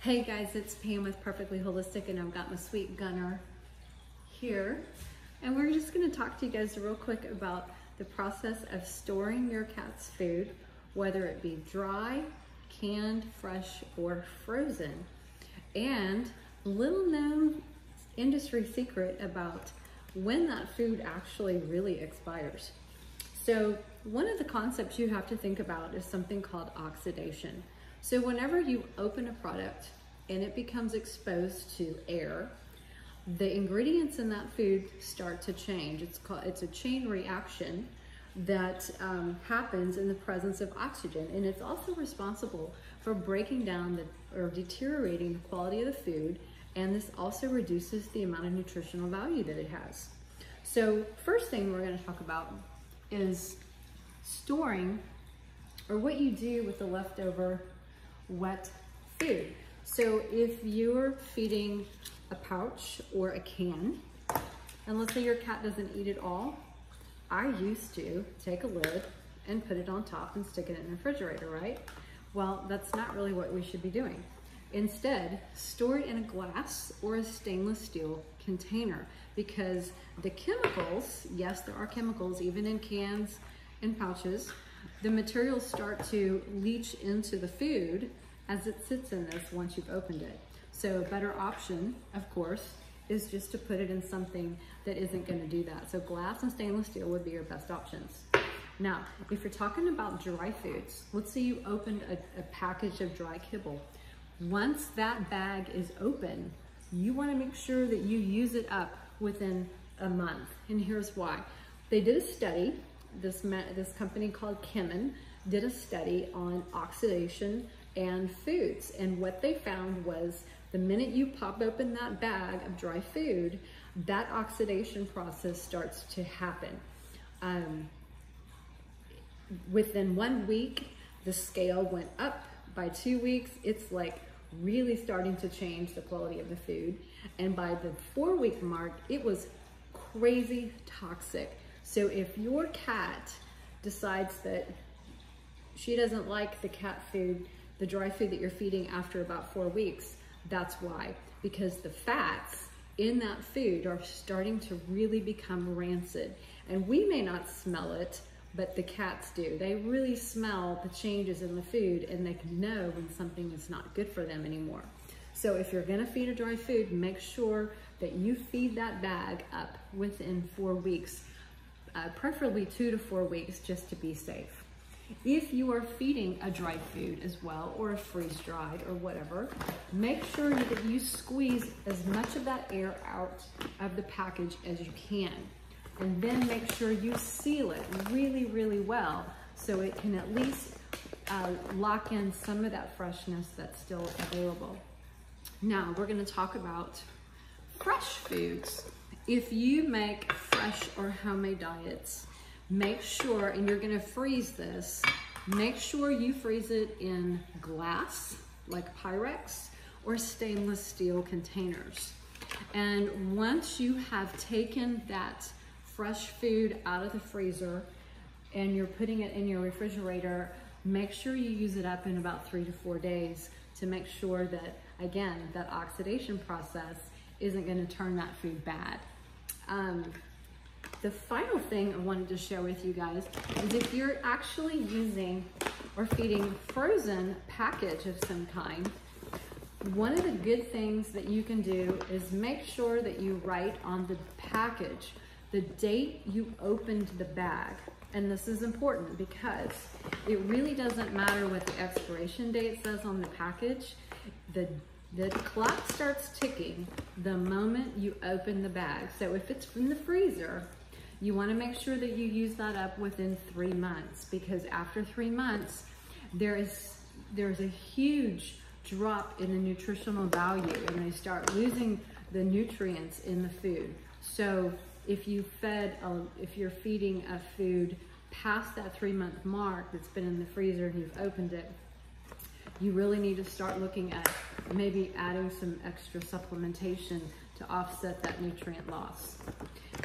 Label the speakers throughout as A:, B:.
A: Hey guys, it's Pam with Purrrfectly Holistic and I've got my sweet Gunner here. And we're just gonna talk to you guys real quick about the process of storing your cat's food, whether it be dry, canned, fresh, or frozen. And little known industry secret about when that food actually really expires. So one of the concepts you have to think about is something called oxidation. So whenever you open a product and it becomes exposed to air, the ingredients in that food start to change. It's called it's a chain reaction that um, happens in the presence of oxygen, and it's also responsible for breaking down the, or deteriorating the quality of the food, and this also reduces the amount of nutritional value that it has. So first thing we're going to talk about is storing or what you do with the leftover wet food. So if you're feeding a pouch or a can, and let's say your cat doesn't eat it all, I used to take a lid and put it on top and stick it in the refrigerator, right? Well, that's not really what we should be doing. Instead, store it in a glass or a stainless steel container because the chemicals, yes, there are chemicals even in cans and pouches, the materials start to leach into the food as it sits in this once you've opened it. So a better option, of course, is just to put it in something that isn't gonna do that. So glass and stainless steel would be your best options. Now, if you're talking about dry foods, let's say you opened a, a package of dry kibble. Once that bag is open, you wanna make sure that you use it up within a month. And here's why. They did a study this, this company called Kemin did a study on oxidation and foods. And what they found was the minute you pop open that bag of dry food, that oxidation process starts to happen. Um, within one week, the scale went up. By two weeks, it's like really starting to change the quality of the food. And by the four week mark, it was crazy toxic. So if your cat decides that she doesn't like the cat food, the dry food that you're feeding after about four weeks, that's why. Because the fats in that food are starting to really become rancid. And we may not smell it, but the cats do. They really smell the changes in the food and they can know when something is not good for them anymore. So if you're gonna feed a dry food, make sure that you feed that bag up within four weeks uh, preferably two to four weeks just to be safe. If you are feeding a dry food as well, or a freeze-dried or whatever, make sure that you squeeze as much of that air out of the package as you can. And then make sure you seal it really, really well so it can at least uh, lock in some of that freshness that's still available. Now, we're gonna talk about fresh foods. If you make fresh or homemade diets, make sure, and you're gonna freeze this, make sure you freeze it in glass, like Pyrex, or stainless steel containers. And once you have taken that fresh food out of the freezer and you're putting it in your refrigerator, make sure you use it up in about three to four days to make sure that, again, that oxidation process isn't gonna turn that food bad. Um, the final thing I wanted to share with you guys is if you're actually using or feeding frozen package of some kind, one of the good things that you can do is make sure that you write on the package the date you opened the bag. And this is important because it really doesn't matter what the expiration date says on the package. The the clock starts ticking the moment you open the bag. So if it's from the freezer, you wanna make sure that you use that up within three months because after three months, there is there's a huge drop in the nutritional value and they start losing the nutrients in the food. So if you fed, a, if you're feeding a food past that three month mark that's been in the freezer and you've opened it, you really need to start looking at maybe adding some extra supplementation to offset that nutrient loss.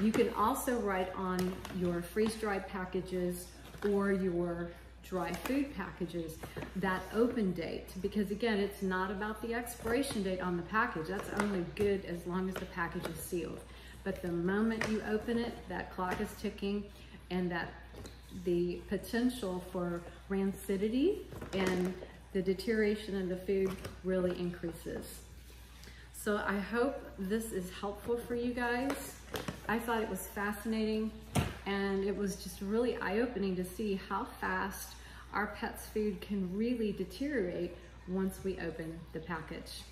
A: You can also write on your freeze-dried packages or your dry food packages, that open date, because again, it's not about the expiration date on the package. That's only good as long as the package is sealed. But the moment you open it, that clock is ticking and that the potential for rancidity and the deterioration of the food really increases. So I hope this is helpful for you guys. I thought it was fascinating and it was just really eye-opening to see how fast our pet's food can really deteriorate once we open the package.